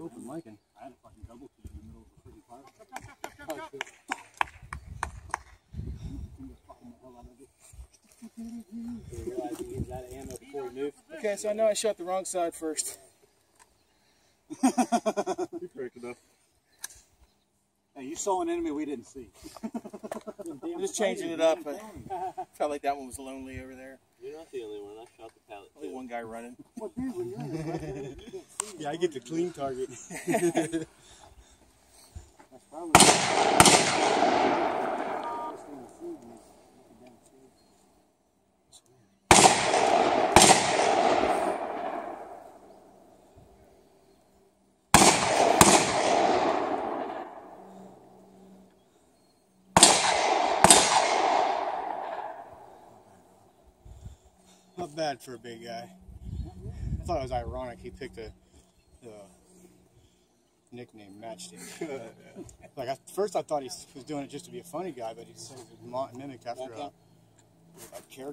open mic. Okay. I had a fucking double team in the middle of a freaking fire. Fuck! Fuck! Fuck! Fuck! He was out of ammo before he moved. Okay, so I know I shot the wrong side first. You're cracked enough. Hey, you saw an enemy we didn't see. I'm just changing it up. I felt like that one was lonely over there. You're not the only one. I shot the pallet Only too. one guy running. Well, dude, when you're in it, right there, you can't see it. Yeah, I get the clean target. That's probably. Just in the food, you look down the food. Not bad for a big guy. I thought it was ironic he picked a the nickname Matchstick. like at first I thought he was doing it just to be a funny guy, but he said it was mo- mimicked after a, a character.